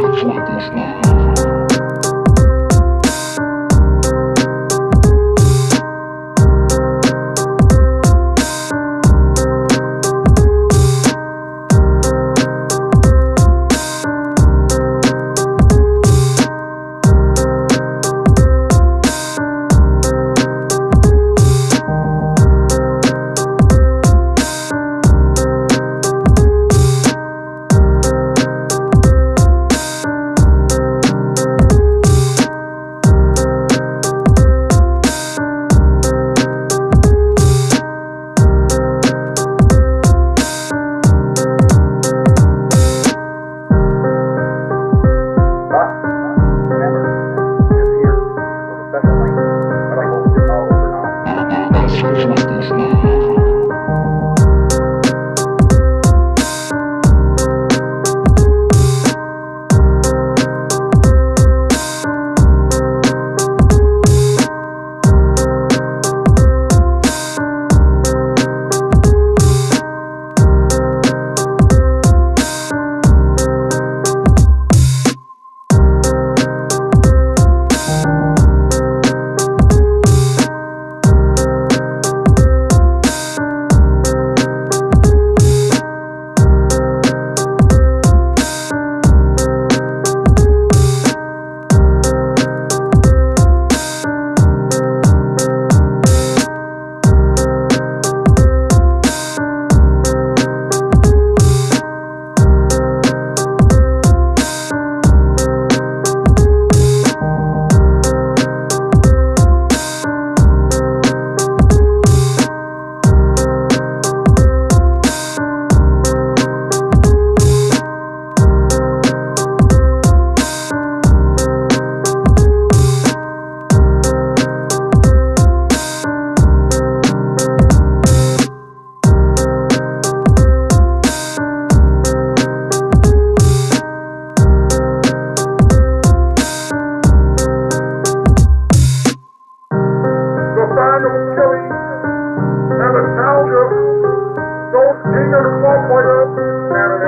Fuegos Live. and nostalgia. Those king of club players and